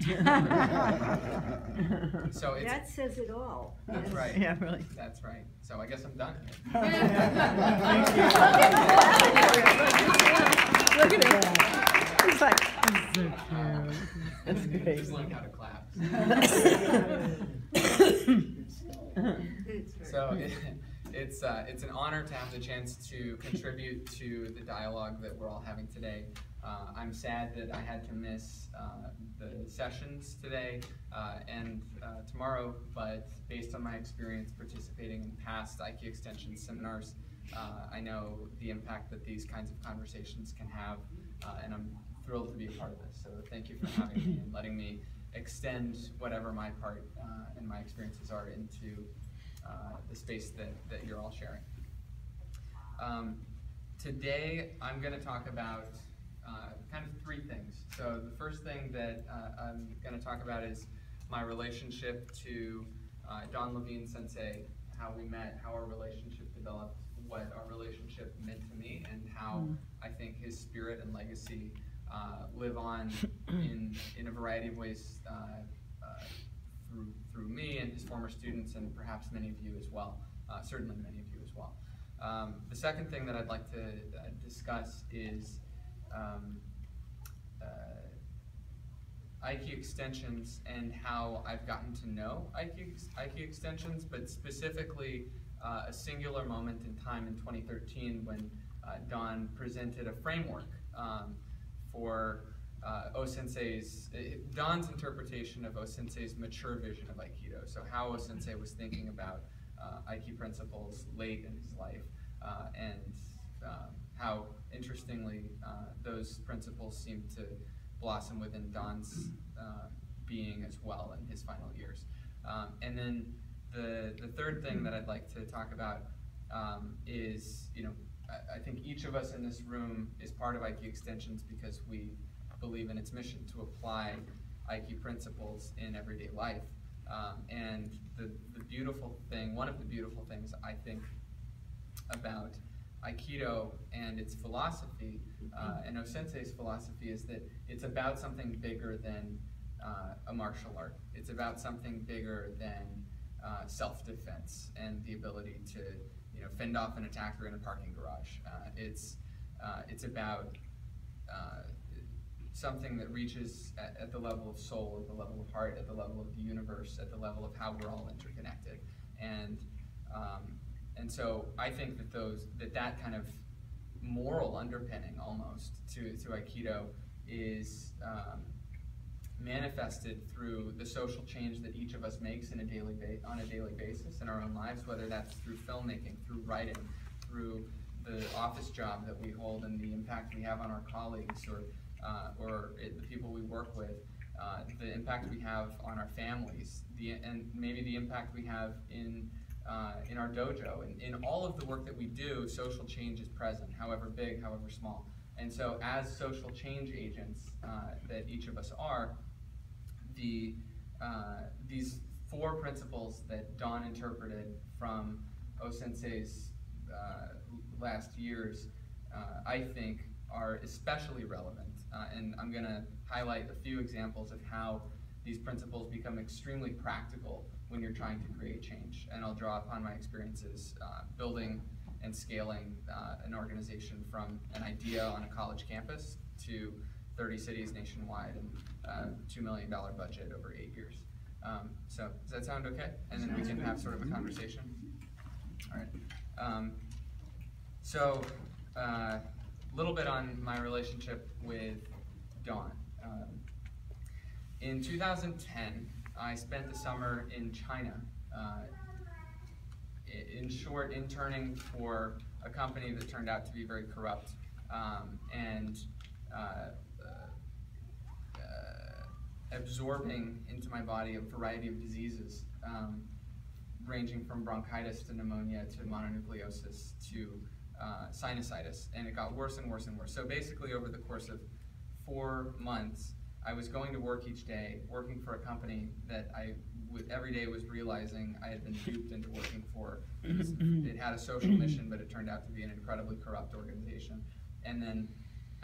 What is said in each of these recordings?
So it's, That says it all. that's Yes. right. Yeah, really. That's right. So I guess I'm done. Look at him. He's like, "That's so cute. That's great. Just learned how to clap. It's So it, it's uh, it's an honor to have the chance to contribute to the dialogue that we're all having today. Uh, I'm sad that I had to miss uh, the sessions today uh, and uh, tomorrow, but based on my experience participating in past Aiki Extension seminars, uh, I know the impact that these kinds of conversations can have, uh, and I'm thrilled to be a part of this. So thank you for having me and letting me extend whatever my part uh, and my experiences are into uh, the space that, that you're all sharing. Um, today, I'm going to talk about uh, kind of three things. So the first thing that uh, I'm going to talk about is my relationship to uh, Don Levine Sensei, how we met, how our relationship developed, what our relationship meant to me, and how I think his spirit and legacy uh, live on in, in a variety of ways uh, uh, through, through me and his former students, and perhaps many of you as well, uh, certainly many of you as well. Um, the second thing that I'd like to uh, discuss is um, uh, Aiki extensions and how I've gotten to know Aiki, Aiki extensions, but specifically uh, a singular moment in time in 2013 when uh, Don presented a framework um, for uh, O-sensei's, Don's interpretation of O-sensei's mature vision of Aikido. So how O-sensei was thinking about uh, principles late in his life, uh, and um, how interestingly uh, those principles seem to blossom within Don's uh, being as well in his final years. Um, and then the the third thing that I'd like to talk about um, is, you know, I, I think each of us in this room is part of Aiki Extensions because we believe in its mission to apply Aiki principles in everyday life. Um, and the, the beautiful thing, one of the beautiful things I think about Aikido and its philosophy, uh, and O-sensei's philosophy is that it's about something bigger than uh, a martial art. It's about something bigger than uh, self-defense and the ability to, you know, fend off an attacker in a parking garage. Uh, it's uh, it's about uh, something that reaches at, at the level of soul, at the level of heart, at the level of the universe, at the level of how we're all interconnected. And um, and so I think that those that that kind of moral underpinning almost to to Aikido is um, manifested through the social change that each of us makes in a daily on a daily basis in our own lives, whether that's through filmmaking, through writing, through the office job that we hold and the impact we have on our colleagues or uh, or the people we work with, uh, the impact we have on our families, the, and maybe the impact we have in uh, in our dojo. And in all of the work that we do, social change is present, however big, however small. And so, as social change agents uh, that each of us are, the uh, these four principles that Don interpreted from O Sensei's uh, last years, uh, I think, are especially relevant. Uh, and I'm going to highlight a few examples of how these principles become extremely practical when you're trying to create change. And I'll draw upon my experiences uh, building and scaling uh, an organization from an idea on a college campus to 30 cities nationwide and uh, $2 million budget over eight years. Um, so does that sound okay? And then we can have sort of a conversation. All right. Um, so a uh, little bit on my relationship with Don. Um, in 2010, I spent the summer in China. Uh, in short, interning for a company that turned out to be very corrupt um, and uh, uh, absorbing into my body a variety of diseases, um, ranging from bronchitis to pneumonia to mononucleosis to uh, sinusitis, and it got worse and worse and worse. So basically, over the course of four months, I was going to work each day, working for a company that I would, every day was realizing I had been duped into working for. It, was- it had a social mission, but it turned out to be an incredibly corrupt organization. And then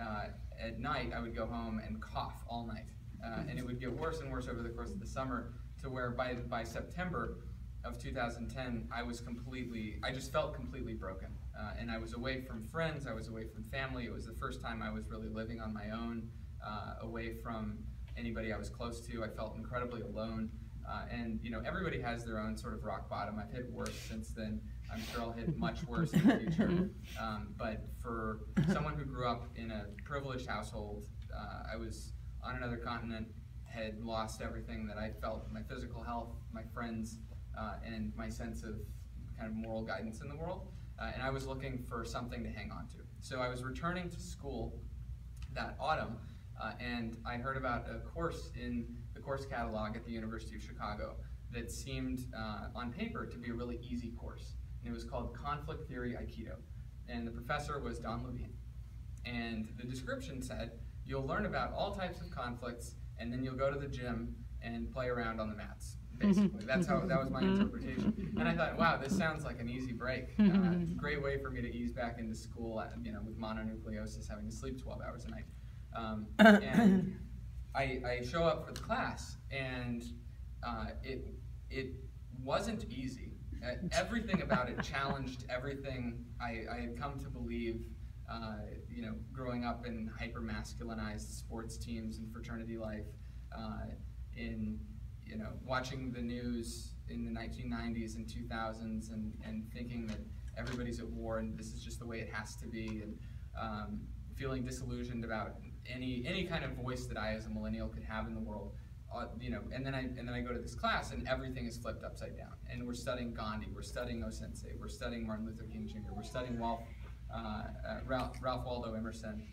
uh, at night, I would go home and cough all night. Uh, and it would get worse and worse over the course of the summer to where by, by September of 2010, I was completely, I just felt completely broken. Uh, and I was away from friends, I was away from family. It was the first time I was really living on my own, uh, away from anybody I was close to. I felt incredibly alone. Uh, and you know, everybody has their own sort of rock bottom. I've hit worse since then. I'm sure I'll hit much worse in the future. Um, but for someone who grew up in a privileged household, uh, I was on another continent, had lost everything that I felt, my physical health, my friends, uh, and my sense of kind of moral guidance in the world. Uh, and I was looking for something to hang on to. So I was returning to school that autumn, uh, and I heard about a course in the course catalog at the University of Chicago that seemed uh, on paper to be a really easy course. And it was called Conflict Theory Aikido. And the professor was Don Levine. And the description said, you'll learn about all types of conflicts, and then you'll go to the gym and play around on the mats. Basically, that's how that was my interpretation. And I thought, wow, this sounds like an easy break. Uh, great way for me to ease back into school, uh, you know, with mononucleosis, having to sleep 12 hours a night. Um, and I, I, show up for the class, and uh, it it wasn't easy. Everything about it challenged everything I, I had come to believe. Uh, you know, growing up in hyper masculinized sports teams and fraternity life, uh, in you know, watching the news in the 1990s and 2000s, and, and thinking that everybody's at war and this is just the way it has to be, and um, feeling disillusioned about any any kind of voice that I as a millennial could have in the world. Uh, you know, and then I and then I go to this class and everything is flipped upside down. And we're studying Gandhi, we're studying O Sensei, we're studying Martin Luther King Jr., we're studying Ralph, uh, uh, Ralph, Ralph Waldo Emerson,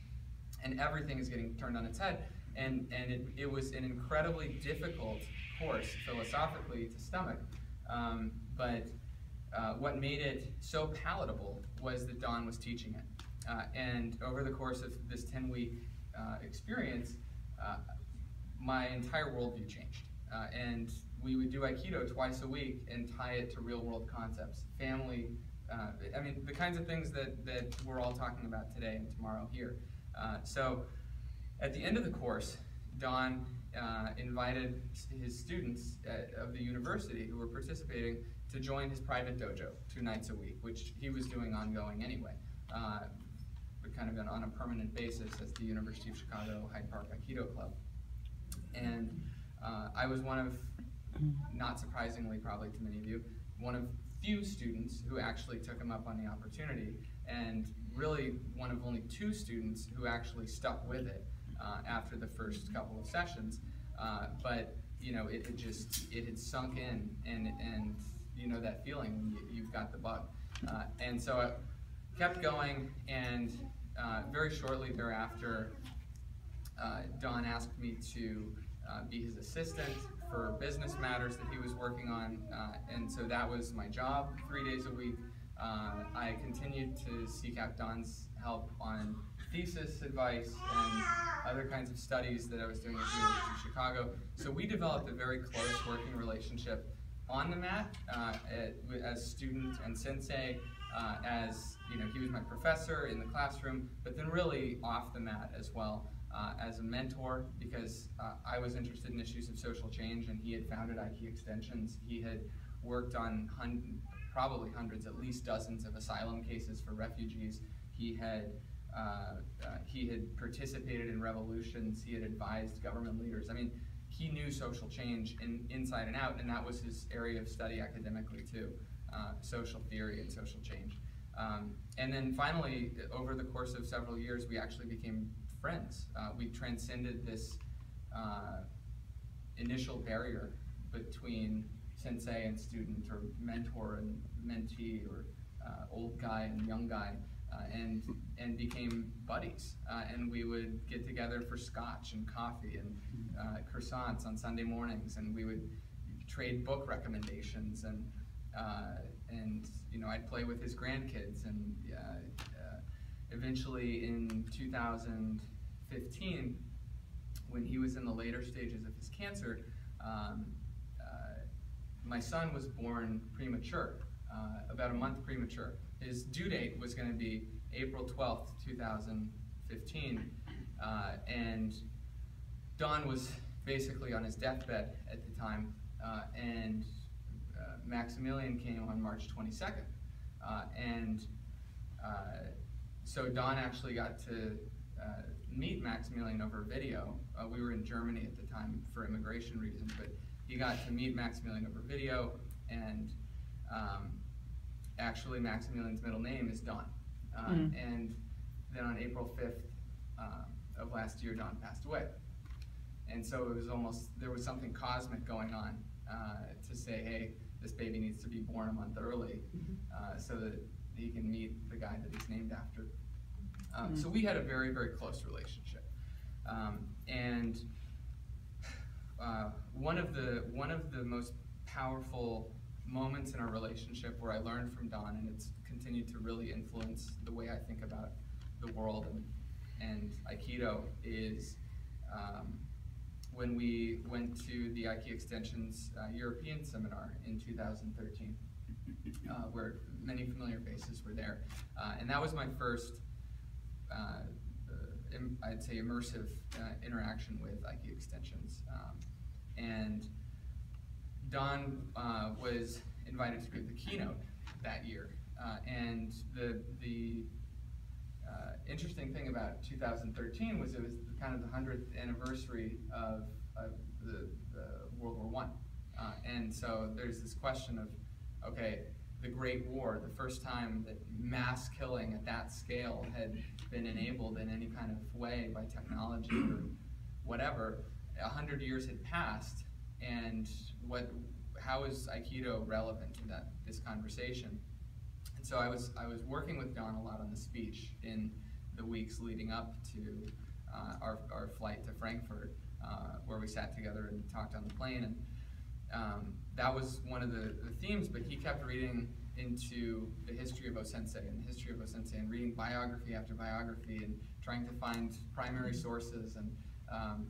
and everything is getting turned on its head. And and it, it was an incredibly difficult course philosophically to stomach, um, but uh, what made it so palatable was that Don was teaching it. Uh, and over the course of this 10 week uh, experience, uh, my entire worldview changed. Uh, and we would do Aikido twice a week and tie it to real world concepts, family, uh, I mean, the kinds of things that, that we're all talking about today and tomorrow here. Uh, so at the end of the course, Don invited his students at, of the university who were participating to join his private dojo two nights a week, which he was doing ongoing anyway kind of on a permanent basis as the University of Chicago Hyde Park Aikido Club. And uh, I was one of, not surprisingly probably to many of you, one of few students who actually took him up on the opportunity, and really one of only two students who actually stuck with it uh, after the first couple of sessions. Uh, but you know, it had just it had sunk in, and and you know that feeling you, have got the bug. Uh, and so I kept going, and uh, very shortly thereafter, uh, Don asked me to uh, be his assistant for business matters that he was working on, uh, and so that was my job three days a week. Uh, I continued to seek out Don's help on thesis advice and other kinds of studies that I was doing at the University of Chicago. So we developed a very close working relationship on the mat uh, as student and sensei, uh, as you know, he was my professor in the classroom, but then really off the mat as well. Uh, as a mentor because uh, I was interested in issues of social change and he had founded Aiki Extensions. He had worked on hun probably hundreds, at least dozens of asylum cases for refugees. He had uh, uh, he had participated in revolutions. He had advised government leaders. I mean, he knew social change in, inside and out, and that was his area of study academically too, uh, social theory and social change. Um, and then finally, over the course of several years, we actually became friends. Uh, we transcended this uh, initial barrier between sensei and student, or mentor and mentee, or uh, old guy and young guy, uh, and and became buddies. And we would get together for scotch and coffee and croissants on Sunday mornings, and we would trade book recommendations and and you know I'd play with his grandkids, and uh, uh, eventually in 2015, when he was in the later stages of his cancer, um, uh, my son was born premature, uh, about a month premature. His due date was going to be April 12th, 2015, uh, and Don was basically on his deathbed at the time, uh, and uh, Maximilian came on March 22nd. Uh, and uh, so Don actually got to uh, meet Maximilian over video. Uh, we were in Germany at the time for immigration reasons, but he got to meet Maximilian over video, and um, actually Maximilian's middle name is Don. Uh, Mm. And then on April 5th uh, of last year, Don passed away. And so it was almost, there was something cosmic going on uh, to say, hey, this baby needs to be born a month early uh, so that he can meet the guy that he's named after. Um, So we had a very, very close relationship. Um, and uh, one of the one of the most powerful moments in our relationship where I learned from Don, and it's continued to really influence the way I think about the world and, and Aikido, is um, when we went to the Aiki Extensions uh, European seminar in 2013, uh, where many familiar faces were there. Uh, and that was my first uh, uh, I'd say immersive uh, interaction with Aiki extensions. Um, and Don was invited to give the keynote that year. And the, the uh, interesting thing about 2013 was it was kind of the 100th anniversary of, of the, the World War One. Uh, and so there's this question of, okay, the Great War, the first time that mass killing at that scale had been enabled in any kind of way by technology or whatever, a hundred years had passed, and what, how is Aikido relevant to that this conversation? And so I was I was working with Don a lot on the speech in the weeks leading up to uh, our, our flight to Frankfurt, uh, where we sat together and talked on the plane, and um, that was one of the, the themes. But he kept reading into the history of Osensei and the history of Osensei, and reading biography after biography, and trying to find primary sources. And um,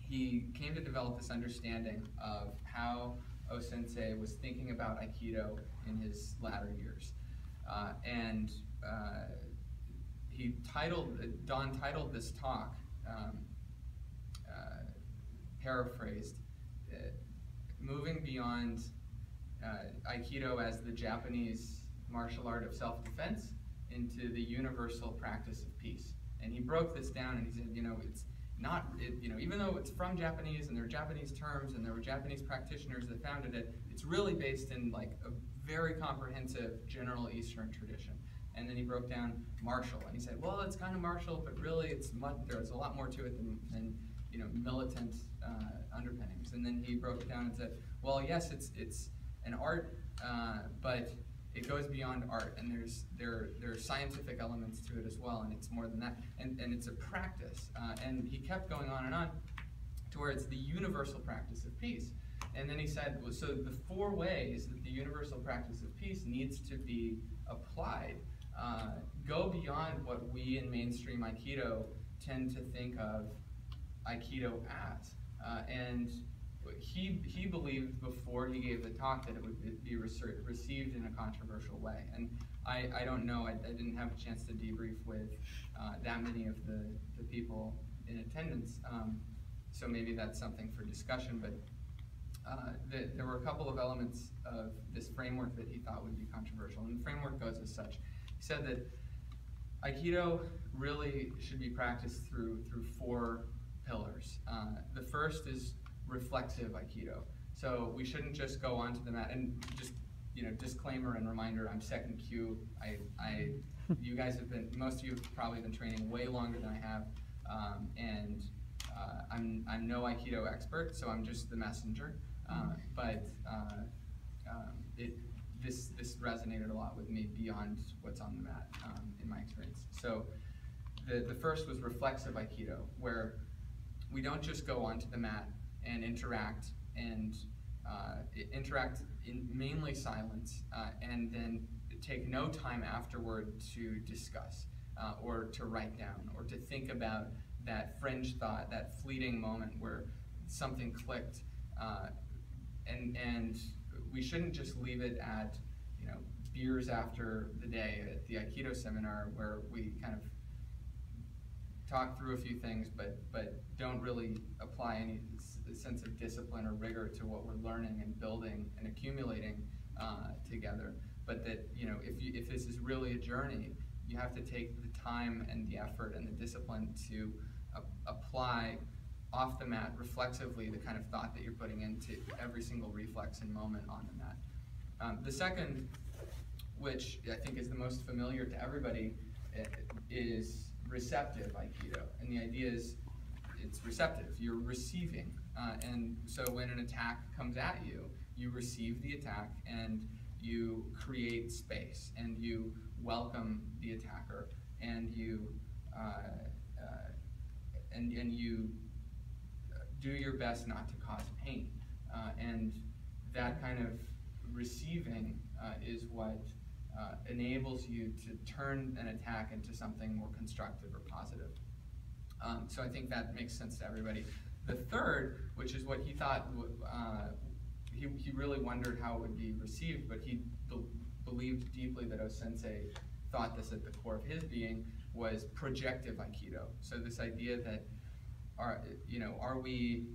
he came to develop this understanding of how Osensei was thinking about Aikido in his latter years. Uh, and uh, he titled, Don titled this talk, um, uh, paraphrased, uh, moving beyond uh, Aikido as the Japanese martial art of self-defense into the universal practice of peace. And he broke this down and he said, you know, it's not, it, you know, even though it's from Japanese and there are Japanese terms and there were Japanese practitioners that founded it, it's really based in like a very comprehensive general Eastern tradition. And then he broke down martial and he said, well, it's kind of martial, but really it's much, there's a lot more to it than, than you know, militant uh, underpinnings. And then he broke it down and said, well, yes, it's, it's an art, uh, but it goes beyond art, and there's there there are scientific elements to it as well, and it's more than that, and and it's a practice. Uh, and he kept going on and on, to where it's the universal practice of peace. And then he said, so the four ways that the universal practice of peace needs to be applied uh, go beyond what we in mainstream Aikido tend to think of Aikido as, uh, and he, he believed before he gave the talk that it would be received in a controversial way. And I, I don't know, I, I didn't have a chance to debrief with uh, that many of the, the people in attendance. Um, so maybe that's something for discussion, but uh, the, there were a couple of elements of this framework that he thought would be controversial. And the framework goes as such. He said that Aikido really should be practiced through, through four pillars. Uh, the first is reflexive Aikido. So we shouldn't just go onto the mat and just, you know, disclaimer and reminder, I'm second kyu. I, I, you guys have been, most of you have probably been training way longer than I have. Um, and uh, I'm, I'm no Aikido expert, so I'm just the messenger. Uh, but uh, um, it, this, this resonated a lot with me beyond what's on the mat um, in my experience. So the, the first was reflexive Aikido, where we don't just go onto the mat and interact and uh, interact in mainly silence uh, and then take no time afterward to discuss uh, or to write down or to think about that fringe thought, that fleeting moment where something clicked. Uh, and, and we shouldn't just leave it at, you know, beers after the day at the Aikido seminar where we kind of talk through a few things, but, but don't really apply any sense of discipline or rigor to what we're learning and building and accumulating uh, together. But that, you know, if you, if this is really a journey, you have to take the time and the effort and the discipline to apply off the mat reflexively the kind of thought that you're putting into every single reflex and moment on the mat. Um, the second, which I think is the most familiar to everybody, is receptive Aikido. And the idea is it's receptive, you're receiving. Uh, and so when an attack comes at you, you receive the attack and you create space and you welcome the attacker and you uh, uh, and, and you do your best not to cause pain. Uh, and that kind of receiving uh, is what uh, enables you to turn an attack into something more constructive or positive. Um, so I think that makes sense to everybody. The third, which is what he thought, uh, he, he really wondered how it would be received, but he be believed deeply that O-sensei thought this at the core of his being, was projective Aikido. So this idea that, are, you know, are we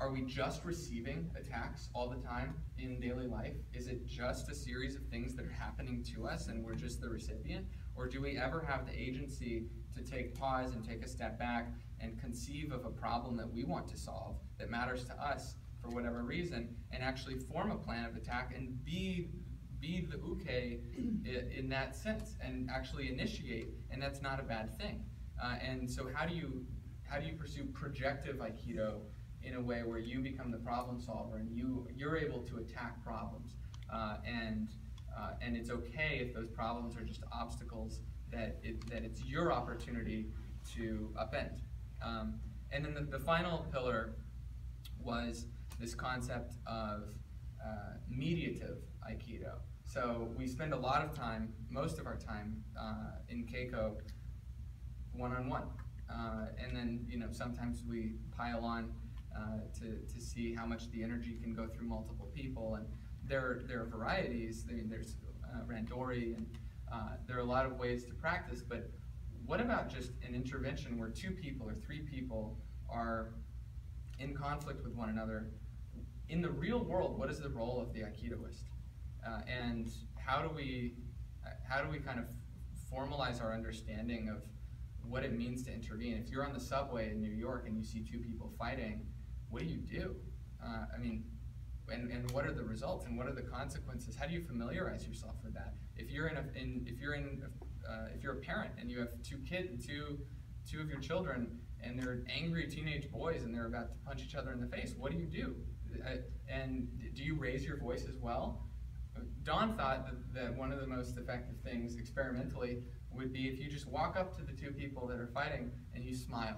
are we just receiving attacks all the time in daily life? Is it just a series of things that are happening to us and we're just the recipient? Or do we ever have the agency to take pause and take a step back and conceive of a problem that we want to solve that matters to us for whatever reason and actually form a plan of attack and be be the uke in that sense and actually initiate and that's not a bad thing. Uh, and so how do you how do you pursue projective aikido in a way where you become the problem solver and you you're able to attack problems? Uh, and uh, and it's okay if those problems are just obstacles that it, that it's your opportunity to upend. Um, and then the, the, final pillar was this concept of uh, mediative aikido. So we spend a lot of time most of our time uh, in keiko one-on-one. -on -one. Uh, and then you know sometimes we pile on uh, to, to see how much the energy can go through multiple people. And there, there are varieties. I mean, there's uh, Randori, and uh, there are a lot of ways to practice. But what about just an intervention where two people or three people are in conflict with one another? In the real world, what is the role of the Aikidoist? Uh, and how do we, how do we kind of formalize our understanding of what it means to intervene? If you're on the subway in New York and you see two people fighting, what do you do? Uh, I mean, and, and what are the results and what are the consequences? How do you familiarize yourself with that? If you're in, a, in if you're in, uh, if you're a parent and you have two kids, two, two of your children, and they're angry teenage boys and they're about to punch each other in the face, what do you do? Uh, and do you raise your voice as well? Don thought that, that one of the most effective things experimentally would be if you just walk up to the two people that are fighting and you smile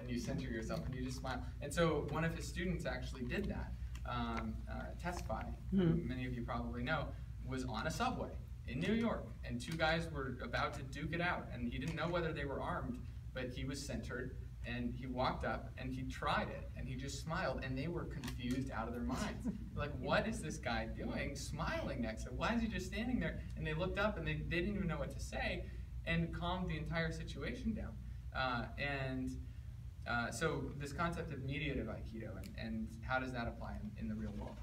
and you center yourself and you just smile. And so one of his students actually did that. Um, uh, Tesfaye, mm -hmm. many of you probably know, was on a subway in New York and two guys were about to duke it out and he didn't know whether they were armed, but he was centered and he walked up and he tried it and he just smiled and they were confused out of their minds. like, what is this guy doing smiling next to him? Why is he just standing there? And they looked up and they, they didn't even know what to say and calmed the entire situation down. Uh, and uh, so this concept of mediative Aikido and, and how does that apply in, in, the real world?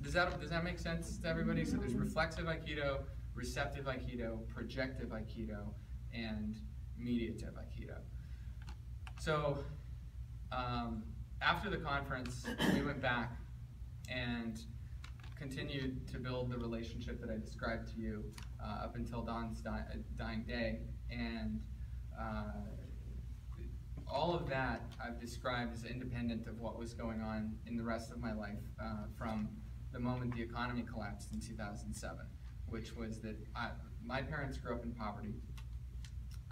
Does that, does that make sense to everybody? So there's reflexive Aikido, receptive Aikido, projective Aikido, and mediative Aikido. So um, after the conference, we went back and continued to build the relationship that I described to you uh, up until Don's dying day. And uh, all of that I've described as independent of what was going on in the rest of my life uh, from the moment the economy collapsed in 2007, which was that I, my parents grew up in poverty.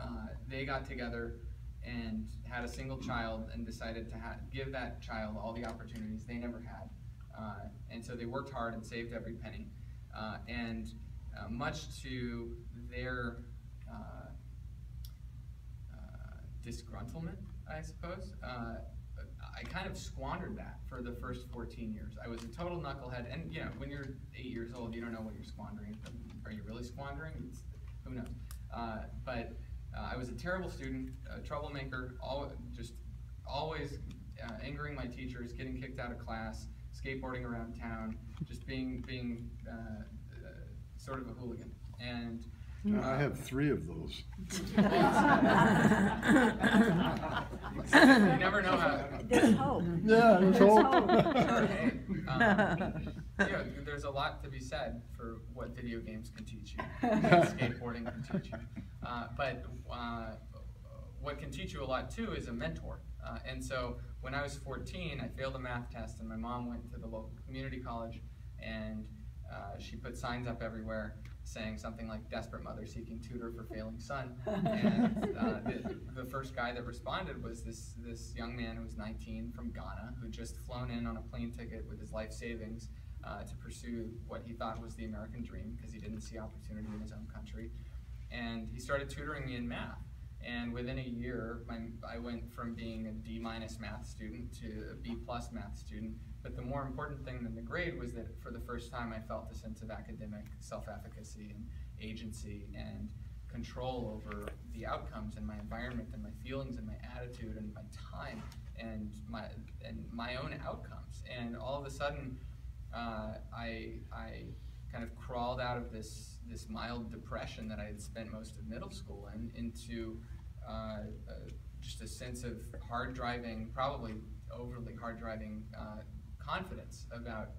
Uh, they got together and had a single child and decided to give that child all the opportunities they never had. Uh, and so they worked hard and saved every penny. Uh, and uh, much to their disgruntlement, I suppose, I kind of squandered that for the first 14 years. I was a total knucklehead, and you know, when you're eight years old, you don't know what you're squandering. Are you really squandering? It's, who knows? Uh, but uh, I was a terrible student, a troublemaker, all, just always uh, angering my teachers, getting kicked out of class, skateboarding around town, just being being uh, uh, sort of a hooligan. And And I have three of those. you never know how. There's hope. Yeah, there's There's hope. hope. Sure, hey, um, you know, there's a lot to be said for what video games can teach you, and skateboarding can teach you. Uh, but uh, what can teach you a lot too is a mentor. Uh, and so when I was 14, I failed a math test, and my mom went to the local community college, and uh, she put signs up everywhere saying something like "desperate mother seeking tutor for failing son." And uh, the, the first guy that responded was this this young man who was 19 from Ghana who just flown in on a plane ticket with his life savings uh, to pursue what he thought was the American dream because he didn't see opportunity in his own country. And he started tutoring me in math. And within a year, my, I went from being a D minus math student to a B plus math student. But the more important thing than the grade was that for the first time, I felt a sense of academic self-efficacy and agency and control over the outcomes and my environment and my feelings and my attitude and my time and my and my own outcomes. And all of a sudden, uh, I I kind of crawled out of this this mild depression that I had spent most of middle school in into uh, uh, just a sense of hard driving, probably overly hard driving uh, confidence about,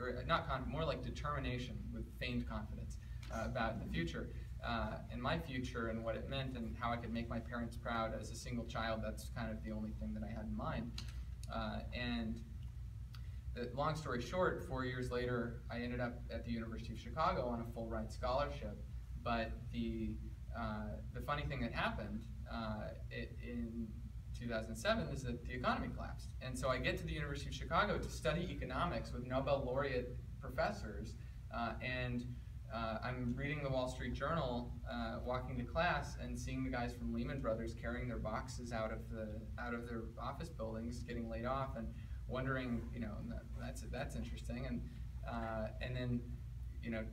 or not con- more like determination with feigned confidence uh, about the future. Uh, and my future and what it meant and how I could make my parents proud as a single child, that's kind of the only thing that I had in mind. Uh, and uh, long story short, four years later, I ended up at the University of Chicago on a full ride scholarship. But the uh, the funny thing that happened uh, it, in 2007 is that the economy collapsed, and so I get to the University of Chicago to study economics with Nobel laureate professors, uh, and uh, I'm reading the Wall Street Journal, uh, walking to class, and seeing the guys from Lehman Brothers carrying their boxes out of the out of their office buildings, getting laid off, and wondering, you know, that's that's interesting, and uh, and then, you know,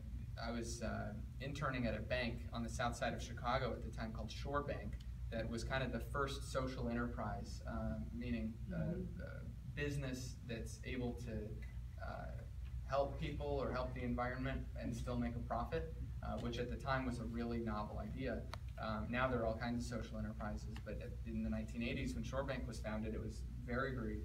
I was uh, interning at a bank on the south side of Chicago at the time called Shore Bank, that was kind of the first social enterprise, uh, meaning uh, business that's able to uh, help people or help the environment and still make a profit, uh, which at the time was a really novel idea. Um, now there are all kinds of social enterprises, but at, in the 1980s when Shore Bank was founded, it was very, very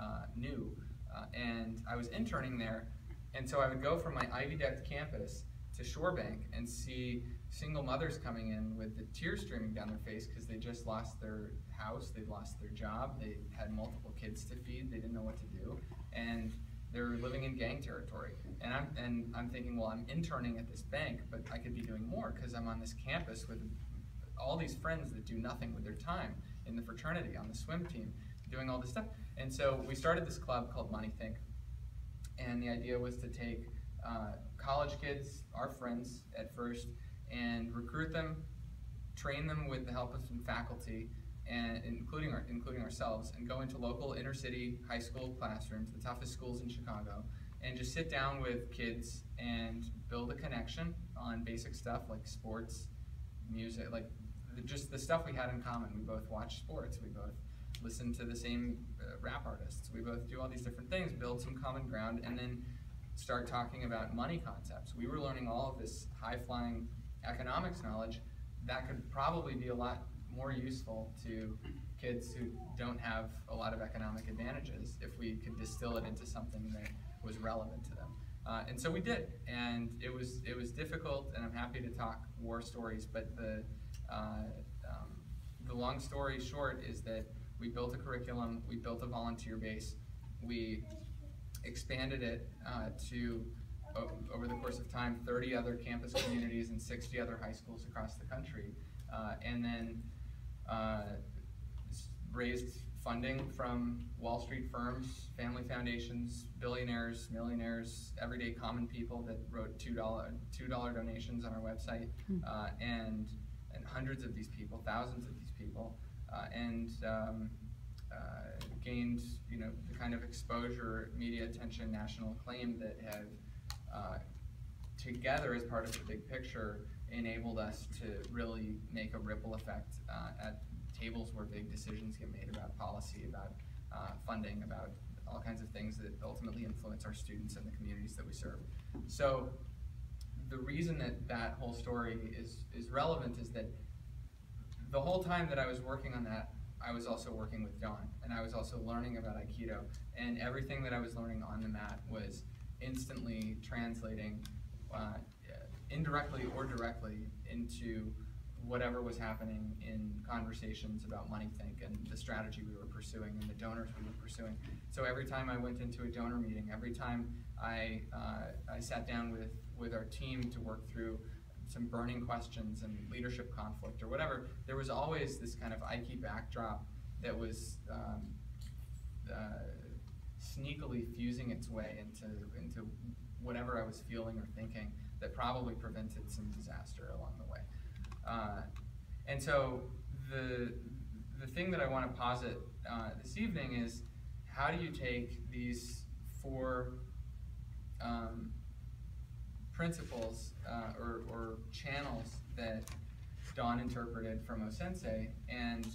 uh, new. Uh, and I was interning there, and so I would go from my Ivy decked campus to Shorebank and see single mothers coming in with the tears streaming down their face because they just lost their house, they'd lost their job, they had multiple kids to feed, they didn't know what to do, and they're living in gang territory. And I'm and I'm thinking, well, I'm interning at this bank, but I could be doing more because I'm on this campus with all these friends that do nothing with their time in the fraternity, on the swim team, doing all this stuff. And so we started this club called MoneyThink, and the idea was to take uh, college kids, our friends at first, and recruit them, train them with the help of some faculty, and including our, including ourselves, and go into local inner city high school classrooms, the toughest schools in Chicago, and just sit down with kids and build a connection on basic stuff like sports, music, like the, just the stuff we had in common. We both watch sports. We both listen to the same uh, rap artists. We both do all these different things, build some common ground, and then start talking about money concepts. We were learning all of this high flying economics knowledge that could probably be a lot more useful to kids who don't have a lot of economic advantages if we could distill it into something that was relevant to them. Uh, and so we did, and it was it was difficult, and I'm happy to talk war stories. But the uh, um, the long story short is that we built a curriculum, we built a volunteer base, we expanded it uh, to over the course of time 30 other campus communities and 60 other high schools across the country, uh, and then uh, raised funding from Wall Street firms, family foundations, billionaires, millionaires, everyday common people that wrote two dollar two dollar donations on our website, uh, and and hundreds of these people, thousands of these people, and um, uh, gained you know the kind of exposure, media attention, national acclaim that have uh, together as part of the big picture enabled us to really make a ripple effect uh, at tables where big decisions get made about policy, about uh, funding, about all kinds of things that ultimately influence our students and the communities that we serve. So the reason that that whole story is, is relevant is that the whole time that I was working on that, I was also working with Don, and I was also learning about Aikido, and everything that I was learning on the mat was instantly translating uh, indirectly or directly into whatever was happening in conversations about MoneyThink and the strategy we were pursuing and the donors we were pursuing. So every time I went into a donor meeting, every time I, uh, I sat down with, with our team to work through some burning questions and leadership conflict or whatever, there was always this kind of Aiki backdrop that was um, uh, sneakily fusing its way into, into whatever I was feeling or thinking that probably prevented some disaster along the way. Uh, and so the, the thing that I want to posit uh, this evening is how do you take these four um, principles uh, or, or channels that Don interpreted from O-Sensei and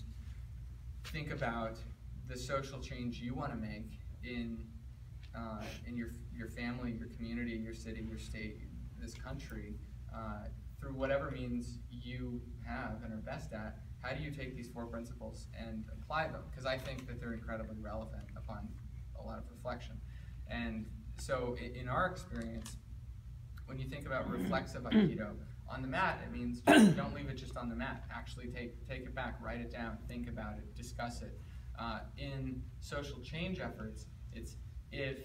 think about the social change you want to make in uh, in your your family, your community, your city, your state, this country, uh, through whatever means you have and are best at, how do you take these four principles and apply them? Because I think that they're incredibly relevant upon a lot of reflection. And so in our experience, when you think about reflexive Aikido, on the mat, it means don't leave it just on the mat. Actually take, take it back, write it down, think about it, discuss it. Uh, in social change efforts, it's if,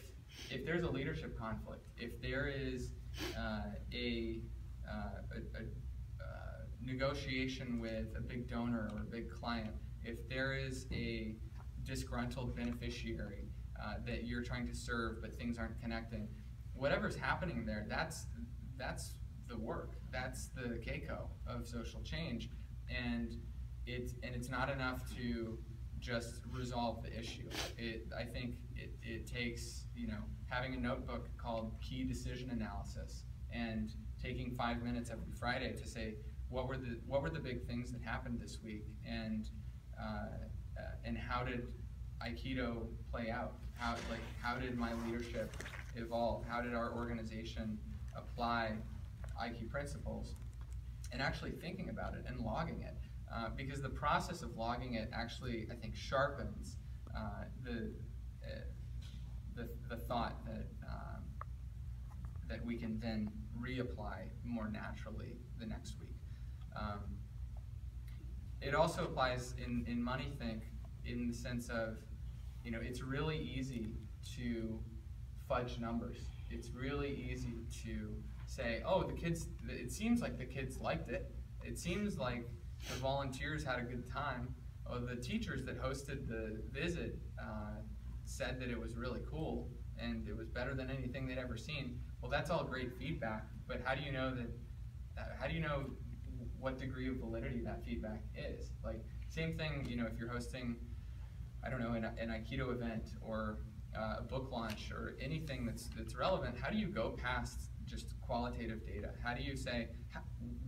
if there's a leadership conflict, if there is uh, a, uh, a, a uh, negotiation with a big donor or a big client, if there is a disgruntled beneficiary uh, that you're trying to serve but things aren't connecting, whatever's happening there, that's that's the work. That's the Keiko of social change, and it's and it's not enough to just resolve the issue. It I think it, it takes you know having a notebook called key decision analysis and taking five minutes every Friday to say what were the what were the big things that happened this week and uh, and how did Aikido play out? How like how did my leadership evolve? How did our organization apply Aikido principles? And actually thinking about it and logging it, uh, because the process of logging it actually I think sharpens uh, the the, the thought that um, that we can then reapply more naturally the next week. Um, it also applies in, in MoneyThink in the sense of, you know, it's really easy to fudge numbers. It's really easy to say, oh, the kids, it seems like the kids liked it. It seems like the volunteers had a good time. Oh, the teachers that hosted the visit uh, said that it was really cool and it was better than anything they'd ever seen. Well, that's all great feedback, but how do you know that? Uh, how do you know what degree of validity that feedback is? Like same thing, you know, if you're hosting, I don't know, an, an Aikido event or uh, a book launch or anything that's that's relevant. How do you go past just qualitative data? How do you say,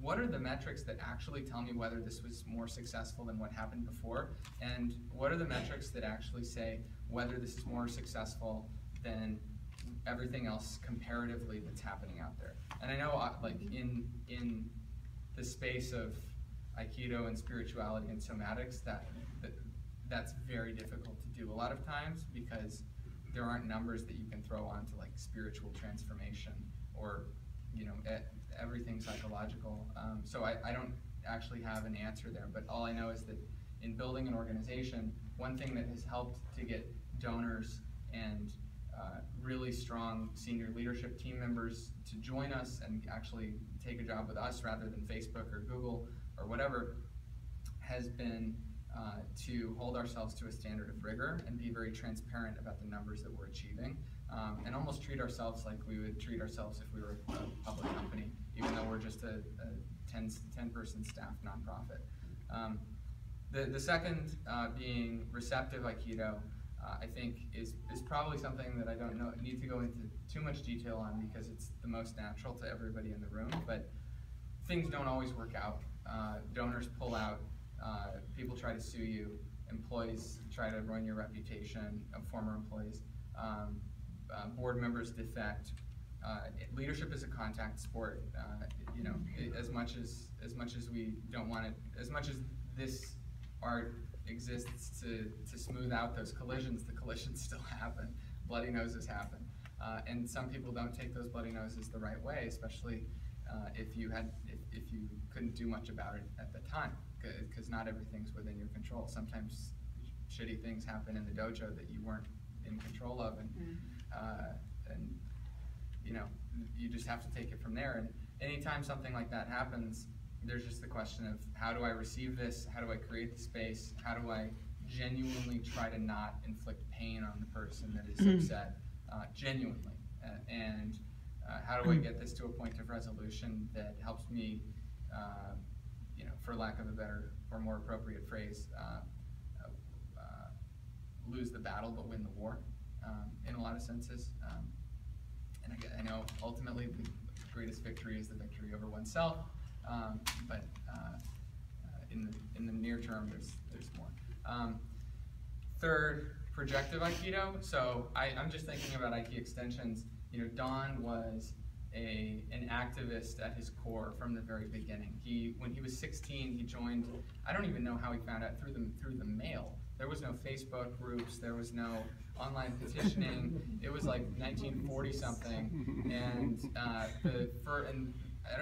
what are the metrics that actually tell me whether this was more successful than what happened before? And what are the metrics that actually say whether this is more successful than everything else comparatively that's happening out there? And I know uh, like in, in the space of Aikido and spirituality and somatics, that, that that's very difficult to do a lot of times because there aren't numbers that you can throw onto like spiritual transformation or you know everything psychological. Um, so I, I don't actually have an answer there, but all I know is that in building an organization, one thing that has helped to get donors and uh, really strong senior leadership team members to join us and actually take a job with us rather than Facebook or Google or whatever has been uh, to hold ourselves to a standard of rigor and be very transparent about the numbers that we're achieving um, and almost treat ourselves like we would treat ourselves if we were a public company, even though we're just a, a 10, 10 person staff nonprofit. Um, the, the second uh, being receptive Aikido, uh, I think is, is probably something that I don't know, need to go into too much detail on because it's the most natural to everybody in the room. But things don't always work out. Uh, donors pull out, uh, people try to sue you, employees try to ruin your reputation, uh, former employees. Um, uh, board members defect. Uh, leadership is a contact sport. Uh, you know, as much as as much as we don't want it, as much as this art exists to to smooth out those collisions, the collisions still happen. Bloody noses happen, uh, and some people don't take those bloody noses the right way, especially uh, if you had if, if you couldn't do much about it at the time, because not everything's within your control. Sometimes shitty things happen in the dojo that you weren't in control of, and uh, and you know you just have to take it from there. And anytime something like that happens, there's just the question of how do I receive this? How do I create the space? How do I genuinely try to not inflict pain on the person that is upset, uh, genuinely, uh, and uh, how do I get this to a point of resolution that helps me, uh, for lack of a better or more appropriate phrase, uh, uh, uh, lose the battle but win the war um, in a lot of senses. Um, and I, I know ultimately the greatest victory is the victory over oneself, um, but uh, in the in the near term, there's there's more. Um, third, projective aikido. So I, I'm just thinking about aiki extensions. You know, Don was a an activist at his core from the very beginning. He when he was 16, he joined. I don't even know how he found out through the through the mail. There was no Facebook groups. There was no online petitioning. It was like 1940 something, and uh, the for and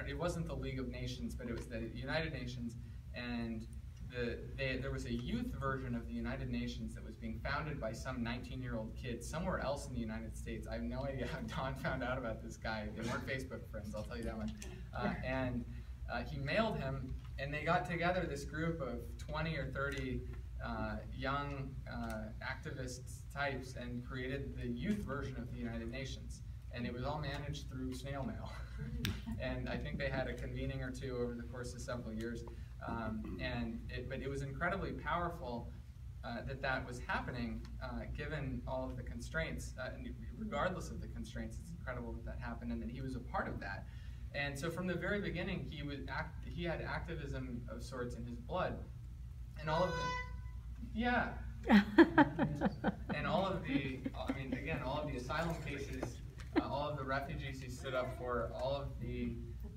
it wasn't the League of Nations, but it was the United Nations, and the they, there was a youth version of the United Nations that was being founded by some 19-year-old kid somewhere else in the United States. I have no idea how Don found out about this guy. They weren't Facebook friends, I'll tell you that much. Uh, and uh, he mailed him, and they got together this group of 20 or 30 uh, young uh, activist types and created the youth version of the United Nations. And it was all managed through snail mail. and I think they had a convening or two over the course of several years. Um, and it, but it was incredibly powerful that that was happening, uh, given all of the constraints. Uh, and regardless of the constraints, it's incredible that that happened, and that he was a part of that. And so from the very beginning, he was act, he had activism of sorts in his blood, and all of the yeah, and all of the I mean again all of the asylum cases, uh, all of the refugees he stood up for, all of the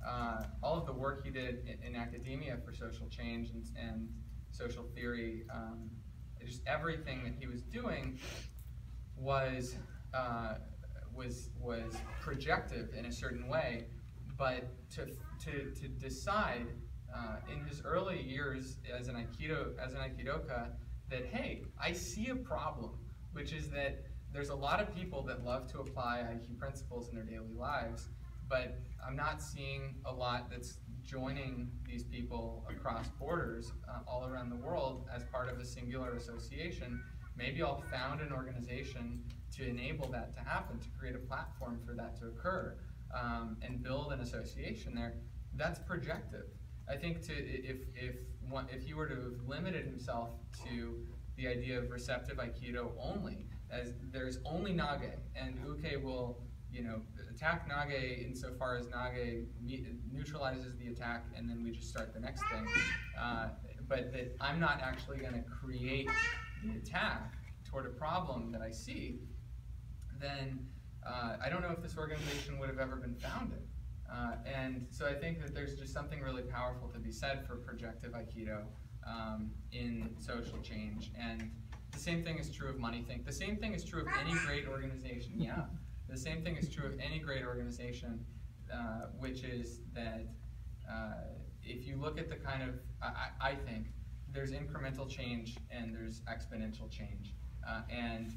uh, all of the work he did in, in academia for social change and, and social theory, um, just everything that he was doing was uh, was was projective in a certain way, but to to to decide uh, in his early years as an aikido as an aikidoka that hey, I see a problem, which is that there's a lot of people that love to apply aikido principles in their daily lives, but I'm not seeing a lot that's joining these people across borders uh, all around the world as part of a singular association. Maybe I'll found an organization to enable that to happen, to create a platform for that to occur, um, and build an association there. That's projective. I think to if if one, if he were to have limited himself to the idea of receptive aikido only, as there's only nage, and uke will you know attack nage insofar as nage neutralizes the attack, and then we just start the next thing. Uh, but that I'm not actually going to create the attack toward a problem that I see, then uh, I don't know if this organization would have ever been founded. Uh, and so I think that there's just something really powerful to be said for projective Aikido um, in social change. And the same thing is true of MoneyThink. The same thing is true of any great organization. Yeah. The same thing is true of any great organization, uh, which is that uh, if you look at the kind of, I, I think, there's incremental change and there's exponential change. Uh, and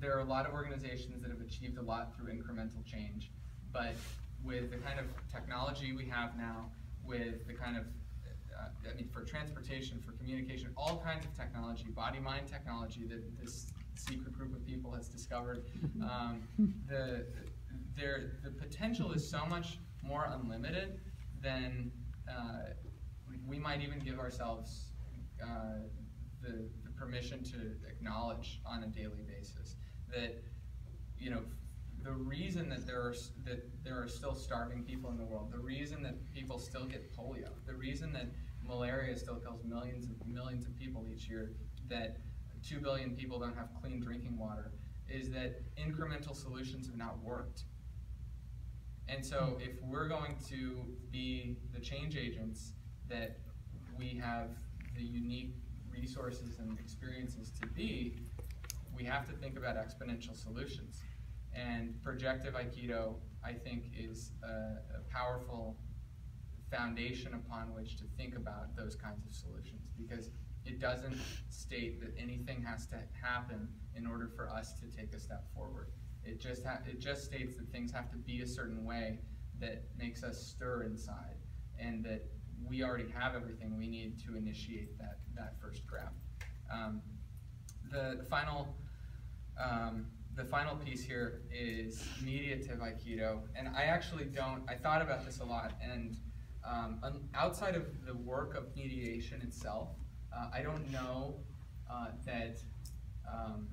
there are a lot of organizations that have achieved a lot through incremental change, but with the kind of technology we have now, with the kind of, uh, I mean, for transportation, for communication, all kinds of technology, body-mind technology that this secret group of people has discovered, um, the, there, the potential is so much more unlimited than uh, we might even give ourselves uh, the, the permission to acknowledge on a daily basis that you know the reason that there are that there are still starving people in the world, the reason that people still get polio, the reason that malaria still kills millions and millions of people each year, that two billion people don't have clean drinking water, is that incremental solutions have not worked. And so hmm. if we're going to be the change agents that we have the unique resources and experiences to be, we have to think about exponential solutions. And projective Aikido, I think, is a, a powerful foundation upon which to think about those kinds of solutions because it doesn't state that anything has to happen in order for us to take a step forward. It just it just states that things have to be a certain way that makes us stir inside and that we already have everything we need to initiate that, that first grab. Um, the, the final um, the final piece here is mediative Aikido, and I actually don't. I thought about this a lot, and um, outside of the work of mediation itself, uh, I don't know uh, that um,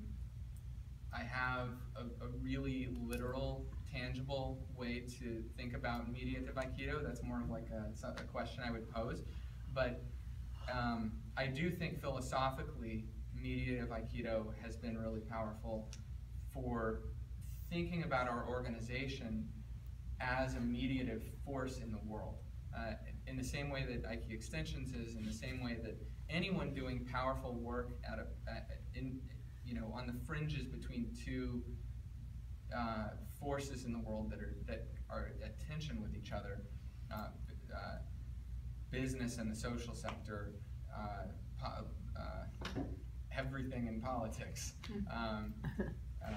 I have a, a really literal, tangible way to think about mediative Aikido. That's more of like a, a question I would pose, but um, I do think philosophically, mediative Aikido has been really powerful for thinking about our organization as a mediative force in the world. Uh, in the same way that Aiki Extensions is, in the same way that anyone doing powerful work at in, you know, on the fringes between two uh, forces in the world that are that are at tension with each other, uh, uh, business and the social sector, uh, uh, everything in politics, um, uh, uh,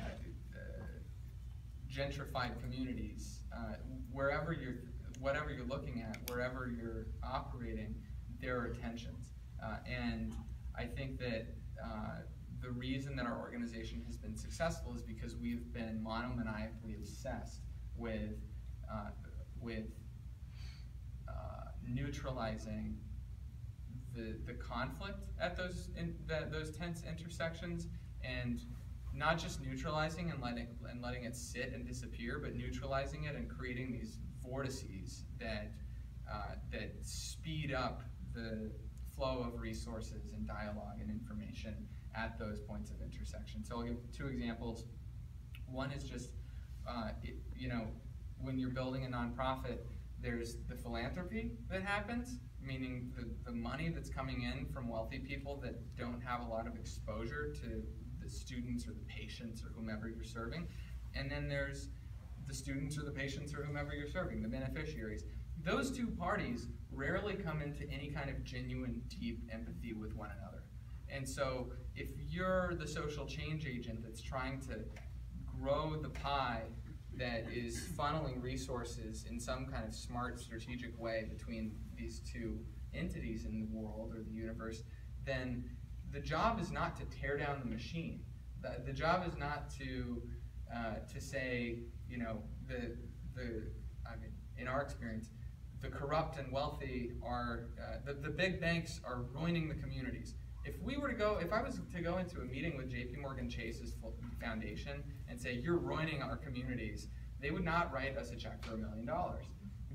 gentrified communities, uh, wherever you're, whatever you're looking at, wherever you're operating, there are tensions. Uh, and I think that uh, the reason that our organization has been successful is because we've been monomaniacally obsessed with, uh, with uh, neutralizing the, the conflict at those in, that, those tense intersections and not just neutralizing and letting and letting it sit and disappear, but neutralizing it and creating these vortices that uh, that speed up the flow of resources and dialogue and information at those points of intersection. So I'll give two examples. One is just, uh, it, you know, when you're building a nonprofit, there's the philanthropy that happens, meaning the, the money that's coming in from wealthy people that don't have a lot of exposure to the students or the patients or whomever you're serving. And then there's the students or the patients or whomever you're serving, the beneficiaries. Those two parties rarely come into any kind of genuine, deep empathy with one another. And so if you're the social change agent that's trying to grow the pie that is funneling resources in some kind of smart, strategic way between these two entities in the world or the universe, then the job is not to tear down the machine. The, the job is not to uh, to say, you know, the the I mean, in our experience, the corrupt and wealthy are uh, the, the big banks are ruining the communities. If we were to go, if I was to go into a meeting with J.P. Morgan Chase's foundation and say you're ruining our communities, they would not write us a check for a million dollars.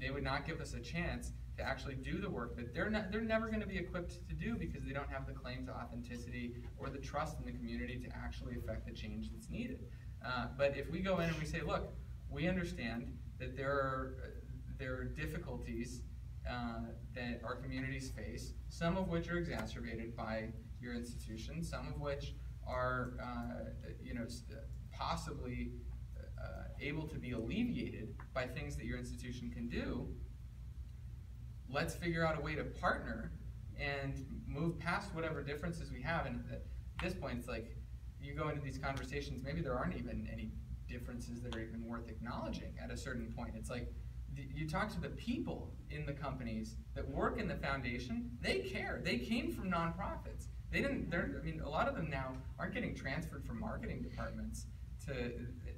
They would not give us a chance to actually do the work that they're not, they're never going to be equipped to do because they don't have the claim to authenticity or the trust in the community to actually affect the change that's needed. Uh, but if we go in and we say, look, we understand that there are there are difficulties uh, that our communities face, some of which are exacerbated by your institution, some of which are, uh, you know, possibly uh, able to be alleviated by things that your institution can do. Let's figure out a way to partner and move past whatever differences we have. And at this point, it's like you go into these conversations, maybe there aren't even any differences that are even worth acknowledging at a certain point. It's like you talk to the people in the companies that work in the foundation, they care. They came from nonprofits. They didn't, they're, I mean, a lot of them now aren't getting transferred from marketing departments to,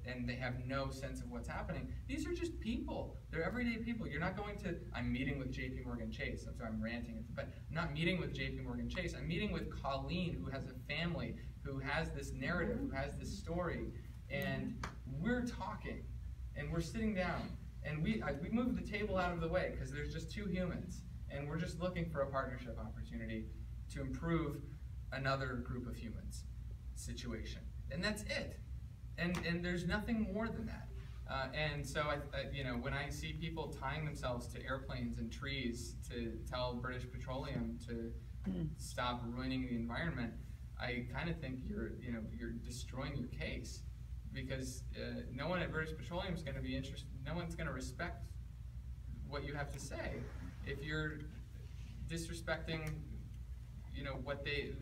and they have no sense of what's happening. These are just people. They're everyday people. You're not going to, I'm meeting with JP Morgan Chase. I'm sorry, I'm ranting, but I'm not meeting with JP Morgan Chase. I'm meeting with Colleen, who has a family, who has this narrative, who has this story, and we're talking and we're sitting down, and we, I, we moved the table out of the way, because there's just two humans, and we're just looking for a partnership opportunity to improve another group of humans situation, and that's it. And, and there's nothing more than that. Uh, and so, I, I, you know, when I see people tying themselves to airplanes and trees to tell British Petroleum to stop ruining the environment, I kind of think you're, you know, you're destroying your case because uh, no one at British Petroleum is going to be interested. No one's going to respect what you have to say if you're disrespecting, you know, what they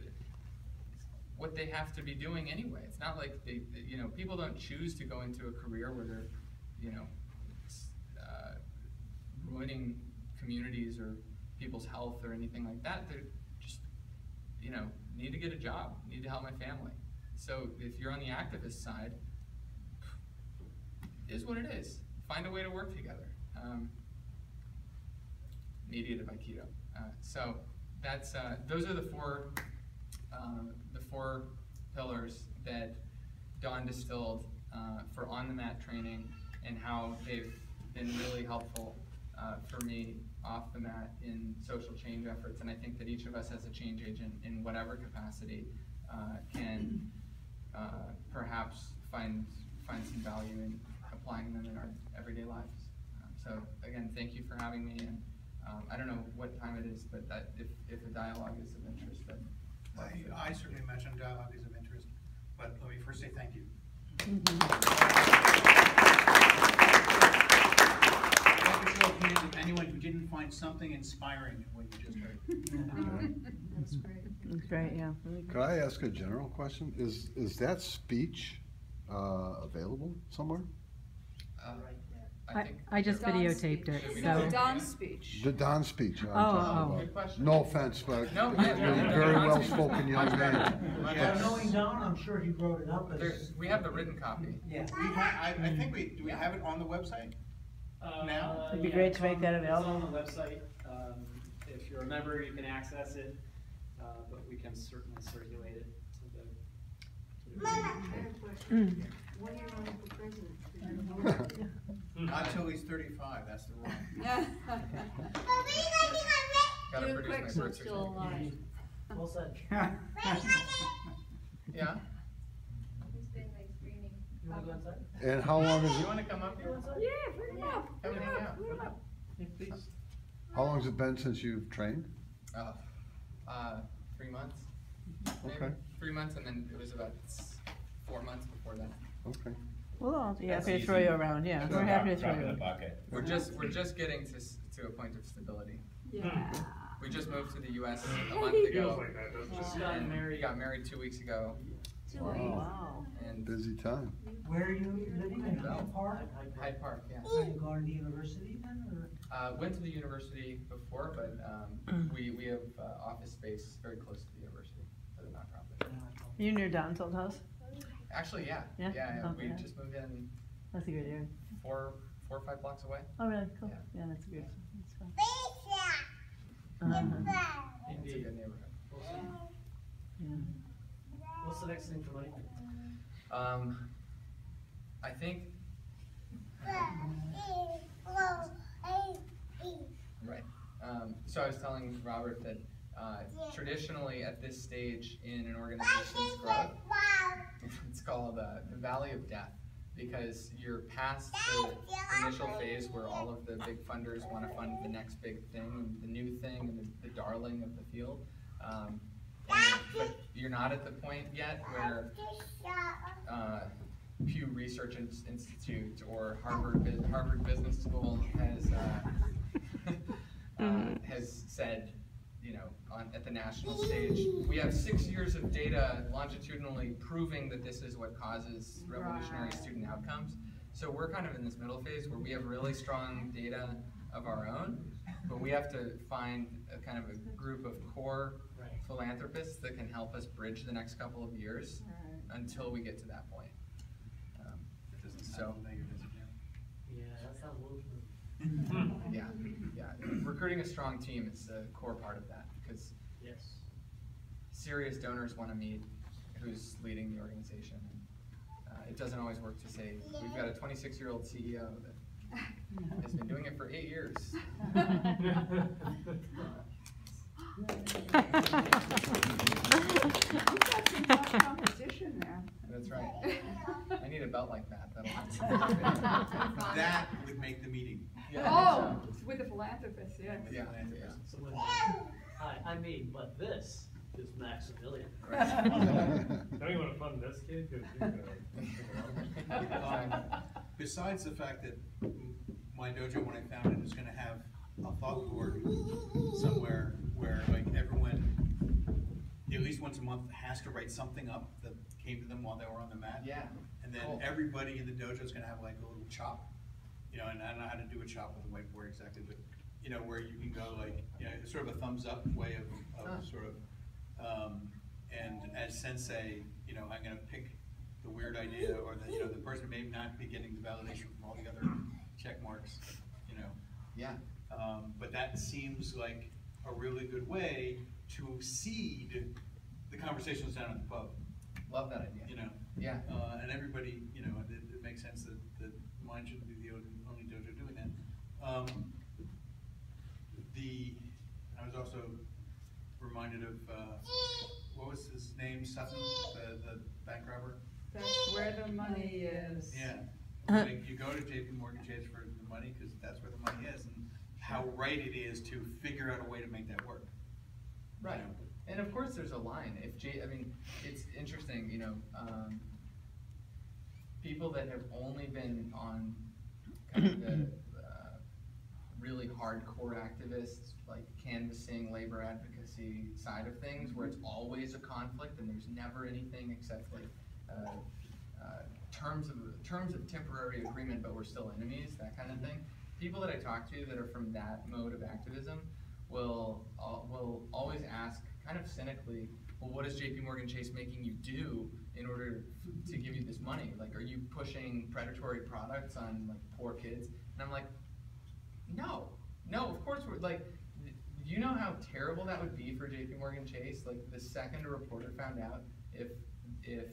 what they have to be doing anyway. It's not like they, you know, people don't choose to go into a career where they're, you know, uh, ruining communities or people's health or anything like that. They're just, you know, need to get a job, need to help my family. So if you're on the activist side, is what it is. Find a way to work together. Um, mediative Aikido. Uh, so that's uh, those are the four um, the four pillars that Don distilled uh, for on the mat training and how they've been really helpful uh, for me off the mat in social change efforts. And I think that each of us as a change agent in whatever capacity uh, can uh, perhaps find find some value in applying them in our everyday lives. Um, so again, thank you for having me. And um, I don't know what time it is, but that, if, if a dialogue is of interest, then I, I certainly mentioned dialogue is of interest, but let me first say thank you. Like to show of hands of anyone who didn't find something inspiring in what you just heard. That's great. That's great, yeah. really Could I ask a general question? Is, is that speech, uh, available somewhere? Uh, I I, think. I just Don's videotaped speech. it, No, so. Don's speech. The Don speech I'm Oh, talking oh. about. Good question. No offense, but No, you're I- I- a very I- well-spoken young man. Much Yeah. Knowing Don, I'm sure he wrote it up There, as. we have the written copy. Yeah. We ha, I, I think we, do we have it on the website? Now? It'd be yeah, great to make that available. It's on the website. Um, If you're a member, you can access it, uh, but we can certainly circulate it to the. to the- I have a question. When are you running for president? Did you vote? Not till he's thirty-five, that's the rule. Gotta Jim produce my Quick's birth still alive. Well said. Yeah? He's been like screaming. You wanna go inside? And how long is You it, wanna come up here? Yeah, bring him up, Come bring him up, out. bring him up. Please. how long has it been since you've trained? Uh, uh, three months. maybe. Okay. Three months and then it was about s- four months before that. Okay. We'll all be That's happy to throw you around, yeah, Sure. we're happy to throw Drop in the you. bucket. We're just, we're just getting to, s- to a point of stability. Yeah. We just moved to the US a month ago. Just got married. got married two weeks ago Two Wow. weeks. Wow. and Busy time. Where are you living, in Hyde Park? Hyde Park, yeah. Are you going to university then, or? Uh, went to the university before, but, um, we, we have, uh, office space very close to the university for the nonprofit. You near Don's old house? Actually, yeah, yeah, Yeah? yeah, Oh, we yeah. just moved in That's a good area. four, four or five blocks away. Oh, really? Cool. Yeah. Yeah, that's good. That's fun. Uh-huh. It's a good neighborhood. Yeah. What's the next thing for money? Um, I think, right, um, so I was telling Robert that, uh, traditionally at this stage in an organization's growth, it's called, uh, the Valley of Death, because you're past the initial phase where all of the big funders wanna fund the next big thing, the new thing, and the, the darling of the field. Um, and, but you're not at the point yet where, uh, Pew Research Institute or Harvard, Harvard Business School has, uh, uh, has said, you know, on, at the national stage, we have six years of data longitudinally proving that this is what causes revolutionary Right. student outcomes. So we're kind of in this middle phase where we have really strong data of our own, but we have to find a kind of a group of core Right. philanthropists that can help us bridge the next couple of years until we get to that point. Um, It doesn't So- sound familiar, does it, Jim? Yeah, that sounds a little. Yeah, yeah, recruiting a strong team is a core part of that, because Yes. serious donors wanna meet who's leading the organization. and, uh, it doesn't always work to say, we've got a twenty-six-year-old CEO that has been doing it for eight years. You've got some tough competition there. That's right. I need a belt like that, that'll. That would make the meeting. Yeah, Oh, think so. with the philanthropist, yes. Yeah, yeah. Hi, I'm me, but this is Maximilian. Don't you wanna fund this kid? he's. Besides the fact that my dojo, when I found it, is gonna have a thought board somewhere where like everyone, at least once a month, has to write something up that came to them while they were on the mat. Yeah. And then Cool. everybody in the dojo is gonna have like a little chop, you know, and I don't know how to do a chop with a whiteboard exactly, but, you know, where you can go like, you know, sort of a thumbs up way of, of sort of, um, and as sensei, you know, I'm gonna pick the weird idea, or the, you know, the person may not be getting the validation from all the other check marks, you know. Yeah, Um, but that seems like a really good way to seed the conversations down at the pub, love that idea. you know? Yeah. Uh, and everybody, you know, it, it makes sense that, that mine shouldn't be the only only dojo doing that. Um, the, I was also reminded of, uh, what was his name, Sutton, the, the bank robber? That's where the money is. Yeah, like, you go to JP Morgan Chase for the money, cause that's where the money is, and how right it is to figure out a way to make that work. you Right, know? and of course, there's a line, if J, I mean, it's interesting, you know, um, people that have only been on kind of the, uh, really hardcore activists, like canvassing labor advocacy side of things, where it's always a conflict and there's never anything except like, uh, uh, terms of, terms of temporary agreement, but we're still enemies, that kind of thing. People that I talk to that are from that mode of activism will, al- will always ask, kind of cynically, well, what is JP Morgan Chase making you do in order to give you this money? Like, are you pushing predatory products on like poor kids? And I'm like, no, no, of course we're like, you know how terrible that would be for JP Morgan Chase? Like the second a reporter found out if, if,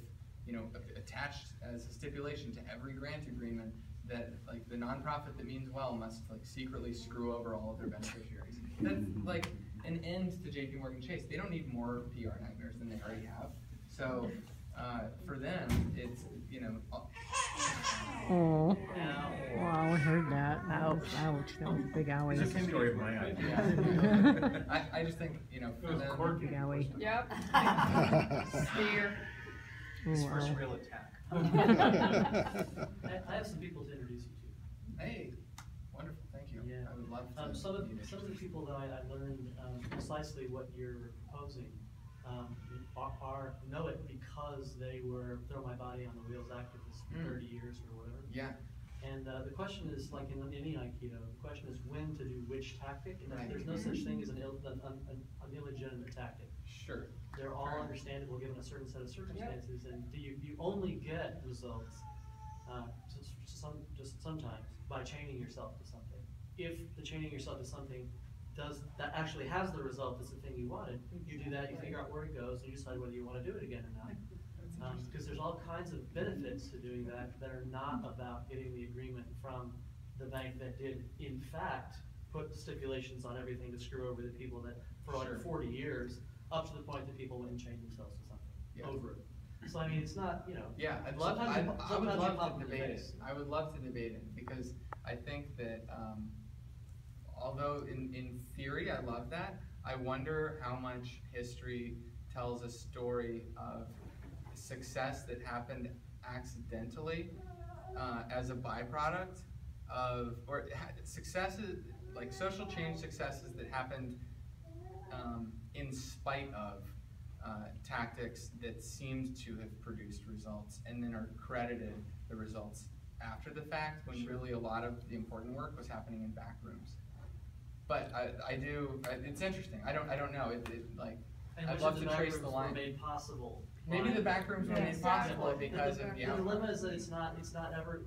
you know, attached as a stipulation to every grant agreement that like the nonprofit that means well must like secretly screw over all of their beneficiaries. That's like an end to JP Morgan Chase. They don't need more PR nightmares than they already have. So, uh, for them, it's, you know, uh, Oh, Now, wow, I heard that. Ouch, ouch, that was a big owie. This is the story of my idea. I, I just think, you know, for It was them. quirky. Big owie. Yep. Spear. First wow. real attack. I, I have some people to introduce you to. Hey, wonderful, thank you. Yeah. I would love to. Um, some of, meet some of the people that I, I learned, um, precisely what you're proposing, um, are, are, know it because they were throw my body on the wheels activists for Mm. thirty years or whatever. Yeah, And, uh, the question is, like in any Aikido, the question is when to do which tactic, and Right. there's no such thing as an ill, an, an, an illegitimate tactic. sure. They're all Fair. understandable given a certain set of circumstances, and do you, you only get results, uh, just some, just sometimes, by chaining yourself to something. If the chaining yourself to something does, that actually has the result that's the thing you wanted, you do that, you figure out where it goes, and you decide whether you wanna do it again or not. Um, cause there's all kinds of benefits to doing that, that are not about getting the agreement from the bank that did, in fact, put stipulations on everything to screw over the people that, for Sure. like forty years, up to the point that people went and chained themselves to Yeah. something, over it. So I mean, it's not, you know. Yeah, I'd love, I'd, I would love to debate it. I would love to debate it, because I think that, um, although in, in theory, I love that, I wonder how much history tells a story of success that happened accidentally, uh, as a byproduct of, or successes, like social change successes that happened, um, in spite of, uh, tactics that seemed to have produced results and then are credited the results after the fact, when really a lot of the important work was happening in back rooms. But I, I do, I- it's interesting, I don't, I don't know, it, it, like, And I'd love of to the trace the were line. made possible. Maybe by- the back rooms were Yeah, made exactly. possible because of the The dilemma is that it's not, it's not ever,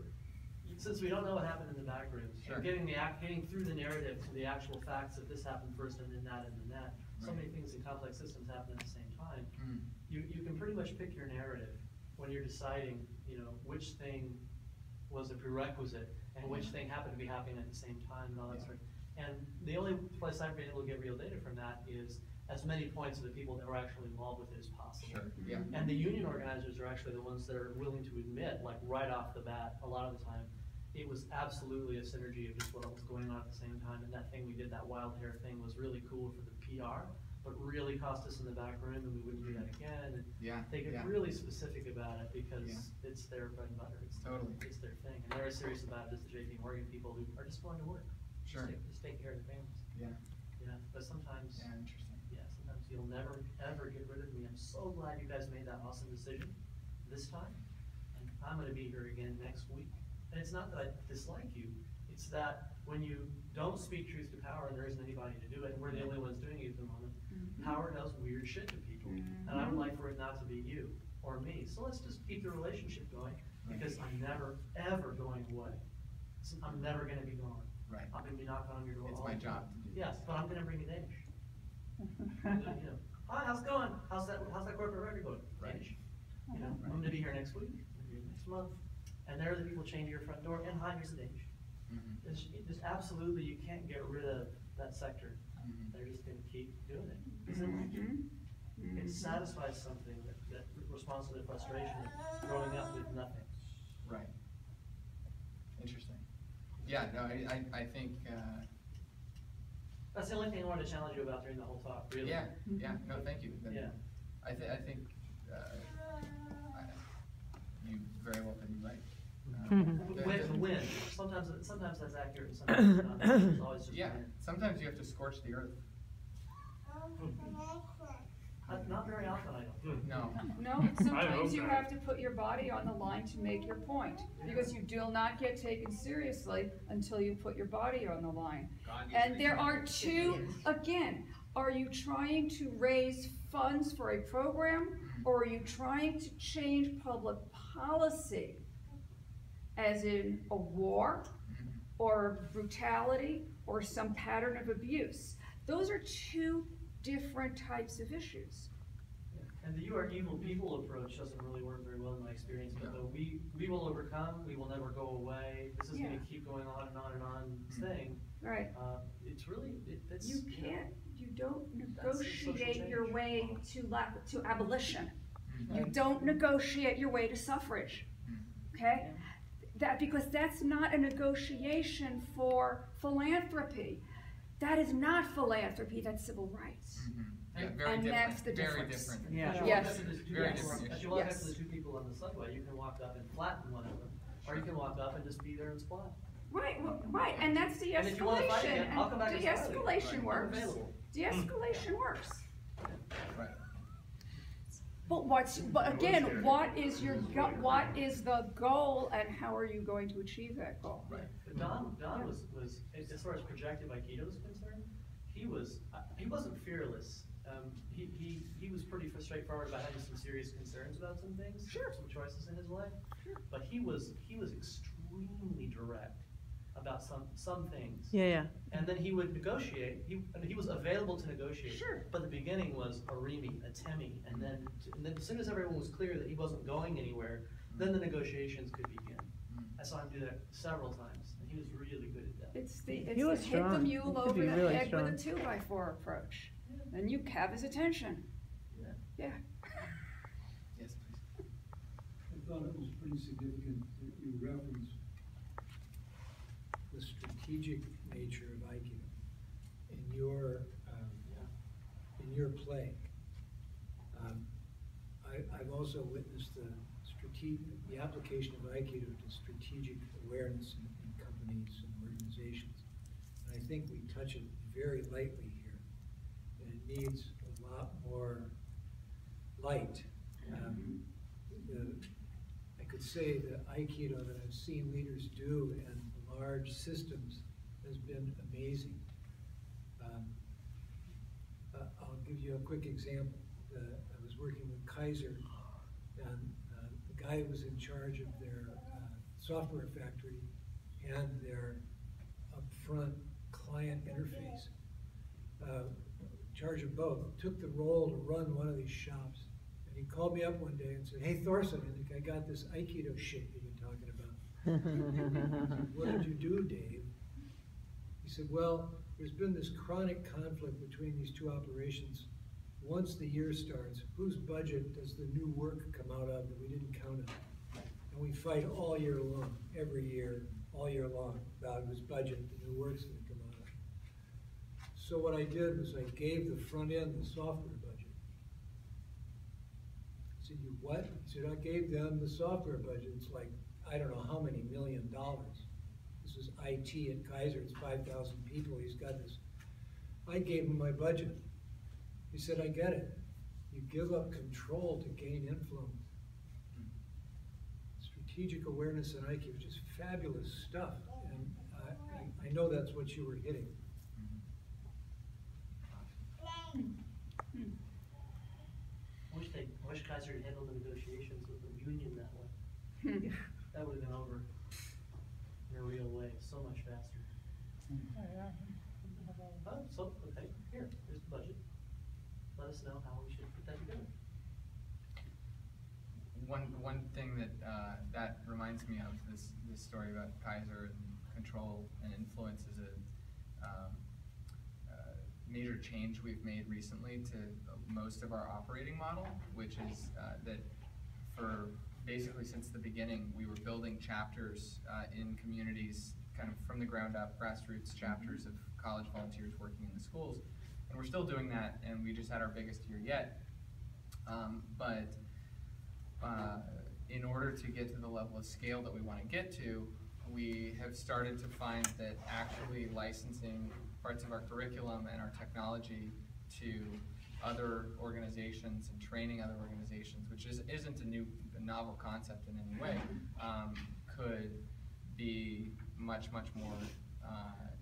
since we don't know what happened in the back rooms, Sure. getting the act, getting through the narrative to the actual facts that this happened first and then that and then that. So many things in complex systems happen at the same time. Mm. You, you can pretty much pick your narrative when you're deciding, you know, which thing was a prerequisite and which thing happened to be happening at the same time and all that Yeah. sort of. And the only place I've been able to get real data from that is as many points of the people that were actually involved with it as possible. Sure, yeah. Mm-hmm. And the union organizers are actually the ones that are willing to admit, like right off the bat, a lot of the time, it was absolutely a synergy of just what was going on at the same time, and that thing we did, that wild hair thing was really cool for the PR, but really cost us in the back room, and we wouldn't do that again, and Yeah, they get yeah. really specific about it because Yeah. it's their bread and butter, it's, Totally. it's their thing, and they're as serious about it as the JP Morgan people who are just going to work. Just Sure. take- Just take care of the families, Yeah, yeah, but sometimes. yeah, interesting. Yeah, sometimes you'll never, ever get rid of me. I'm so glad you guys made that awesome decision this time. And I'm gonna be here again next week. And it's not that I dislike you, it's that when you don't speak truth to power and there isn't anybody to do it, and we're the only ones doing it at the moment, mm-hmm. power does weird shit to people. And I would mm-hmm. like for it not to be you or me. So let's just keep the relationship going, because I'm never, ever going away. So I'm never gonna be gone. Right. I'm gonna be knocking on your door It's all my the time. job to do Yes, but I'm gonna bring a Danish you know, hi, how's it going? How's that, how's that corporate record going? Right. Danish. You know, I'm gonna be here next week, I'm gonna be here next month, and there are the people chained to your front door, and hi, here's the Danish. Mhm. There's, there's absolutely, you can't get rid of that sector, Mhm. they're just gonna keep doing it. It's interesting. It satisfies something that, that responds to the frustration of growing up with nothing. Right. Interesting. Yeah, no, I, I, I think, uh, That's the only thing I wanted to challenge you about during the whole talk, really. yeah, yeah, no, thank you. Then Yeah. I thi- I think, uh, I, you very well could be right. Um, the- Win, the- win, sometimes, sometimes that's accurate, and sometimes it's not, it's always just Yeah, win. sometimes you have to scorch the earth. Uh, Not very often, I don't. No, No, sometimes you have to put your body on the line to make your point, because you do not get taken seriously until you put your body on the line. And there are two, again, are you trying to raise funds for a program, or are you trying to change public policy? As in a war, or brutality, or some pattern of abuse? Those are two different types of issues. And the you are evil people approach doesn't really work very well in my experience, but the we, we will overcome, we will never go away, this is gonna keep going on and on and on Mhm. thing. Right. Uh, it's really, it, that's. You can't, you don't That's the social negotiate your way to to abolition. You don't negotiate your way to suffrage, okay? That, because that's not a negotiation for philanthropy. That is not philanthropy, that's civil rights. Mhm. yeah, And- very and different, that's the very difference. different. Yeah. As you walk Yes. the two Very people- different As you walk up to the two people on the subway, you can walk up and flatten one of them, or you can walk up and just be there and splat. Right, well, right, and that's And if you wanna fight de-escalation, again, I'll come back and and splat de-escalation I'm works. available. De-escalation works. Right. But what's, but again, what is your, go- what is the goal and how are you going to achieve that goal? Right. But Don, Don was, was, as far as projective Aikido is concerned, he was, uh, he wasn't fearless. Um, he, he, he was pretty straightforward about having some serious concerns about some things. Sure. Some choices in his life. Sure. But he was, he was extremely direct about some, some things. Yeah, yeah. And then he would negotiate, he, I mean, he was available to negotiate. Sure. But the beginning was irimi, a Temi, and then, and then as soon as everyone was clear that he wasn't going anywhere, mm-hmm. then the negotiations could begin. Mm-hmm. I saw him do that several times, and he was really good at that. It's the, He it's the was hit the mule over the really head with a two by four approach. And you have his attention. Yeah. Yeah. Yes, please. I thought it was pretty significant that you referenced the strategic nature of Aikido in your, um, in your play. Um, I, I've also witnessed the the application of Aikido to strategic awareness in, in companies and organizations. And I think we touch it very lightly here, and it needs a lot more light. Um, the, I could say the Aikido that I've seen leaders do in large systems been amazing. Um, uh, I'll give you a quick example. Uh, I was working with Kaiser, and uh, the guy who was in charge of their uh, software factory and their upfront client interface, uh, in charge of both, took the role to run one of these shops And he called me up one day and said, hey Thorson, I think I got this Aikido shit you've been talking about. What did you do, Dave? Said, well, there's been this chronic conflict between these two operations. Once the year starts, whose budget does the new work come out of that we didn't count on? And we fight all year long, every year, all year long, about whose budget the new work's gonna come out of. So what I did was I gave the front end the software budget. I said, you what? He said, I gave them the software budget. It's like, I don't know how many million dollars. This is IT at Kaiser, it's five thousand people, he's got this. I gave him my budget. He said, I get it. You give up control to gain influence. Strategic awareness and IQ, is just fabulous stuff, and I, I, I know that's what you were hitting. I wish they, I wish Kaiser had handled the negotiations with the union that way. Hmm. That would've been over in a real way, so much faster. Oh, so, okay, here, here's the budget. Let us know how we should put that together. One, one thing that, uh, that reminds me of, this, this story about Kaiser and control and influence is a, um, uh, major change we've made recently to most of our operating model, which is, uh, that for basically since the beginning, we were building chapters, uh, in communities, kind of from the ground up, grassroots chapters of college volunteers working in the schools. And we're still doing that, and we just had our biggest year yet. Um, but, uh, in order to get to the level of scale that we want to get to, we have started to find that actually licensing parts of our curriculum and our technology to other organizations and training other organizations, which is, isn't a new, a novel concept in any way, um, could be much, much more uh,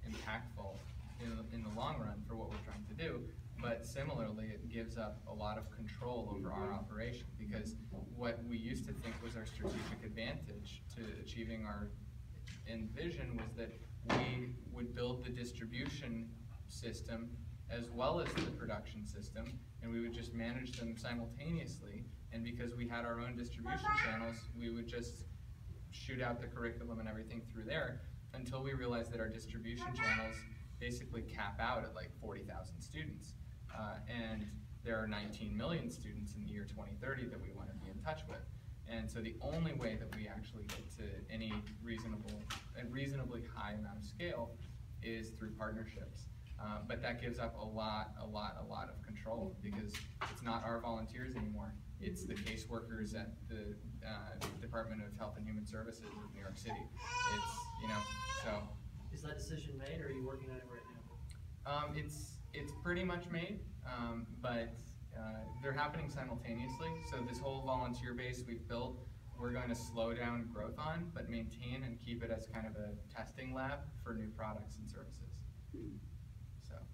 impactful in, the- in the long run for what we're trying to do. But similarly, it gives up a lot of control over our operation because what we used to think was our strategic advantage to achieving our envision was that we would build the distribution system as well as the production system, and we would just manage them simultaneously. And because we had our own distribution channels, we would just shoot out the curriculum and everything through there until we realized that our distribution channels basically cap out at like forty thousand students. Uh, and there are nineteen million students in the year twenty thirty that we wanna be in touch with. And so the only way that we actually get to any reasonable, a reasonably high amount of scale is through partnerships. Uh, but that gives up a lot, a lot, a lot of control because it's not our volunteers anymore. It's the caseworkers at the uh, Department of Health and Human Services of New York City. It's, you know, so Is that decision made, or are you working on it right now? um, it's it's pretty much made, um, but uh, they're happening simultaneously. So this whole volunteer base we've built, we're going to slow down growth on, but maintain and keep it as kind of a testing lab for new products and services.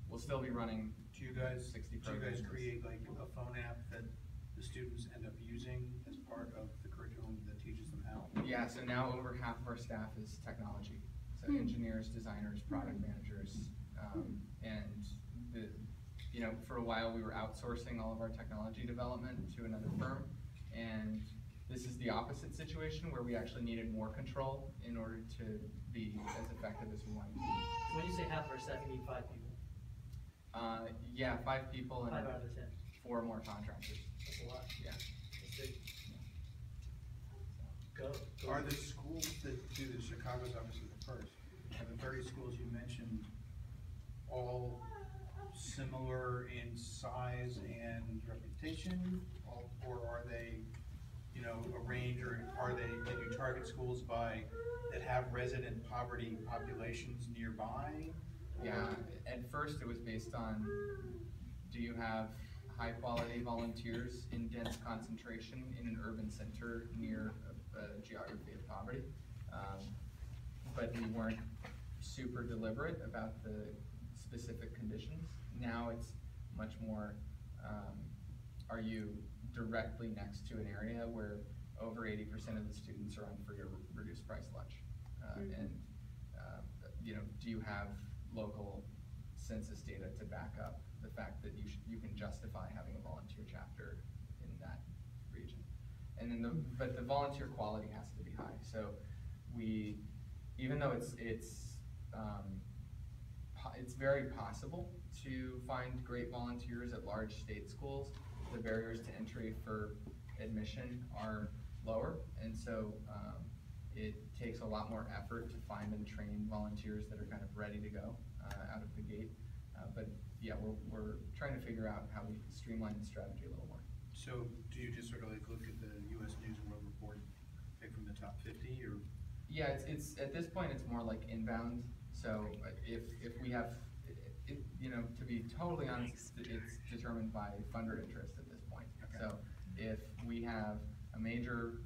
So we'll still be running. Do you guys, 60 do you guys programs. create like a phone app that the students end up using as part of the curriculum that teaches them how? Yeah, so now over half of our staff is technology. So hmm. engineers, designers, product hmm. managers, um, hmm. and the, you know, for a while we were outsourcing all of our technology development to another firm. And this is the opposite situation where we actually needed more control in order to be as effective as we wanted to be. When you say half our staff, you mean five people, Uh, yeah, five people and five out of the ten, four more contractors, that's a lot, yeah. that's big. Go, go. Are the schools that do this, Chicago's obviously the first, are the thirty schools you mentioned all similar in size and reputation? Or- Or are they, you know, a range, or are they, did you target schools by, that have resident poverty populations nearby? Yeah, at first it was based on, do you have high-quality volunteers in dense concentration in an urban center near a, geography of poverty? Um, But we weren't super deliberate about the specific conditions. Now it's much more, um, are you directly next to an area where over eighty percent of the students are on free or reduced price lunch? Uh, Mhm. And, uh, you know, do you have local census data to back up the fact that you should, you can justify having a volunteer chapter in that region. and then the, but the volunteer quality has to be high, so we, even though it's, it's, um, it's very possible to find great volunteers at large state schools. The barriers to entry for admission are lower, and so, um, it takes a lot more effort to find and train volunteers that are kind of ready to go, uh, out of the gate. Uh, but, yeah, we're, we're trying to figure out how we can streamline the strategy a little more. So do you just sort of like look at the US News and World Report, pick from the top fifty, or? Yeah, it's, it's, at this point, it's more like inbound, so uh, if, if we have, it, you know, to be totally honest, it's, it's determined by funder interest at this point. Okay. So if we have a major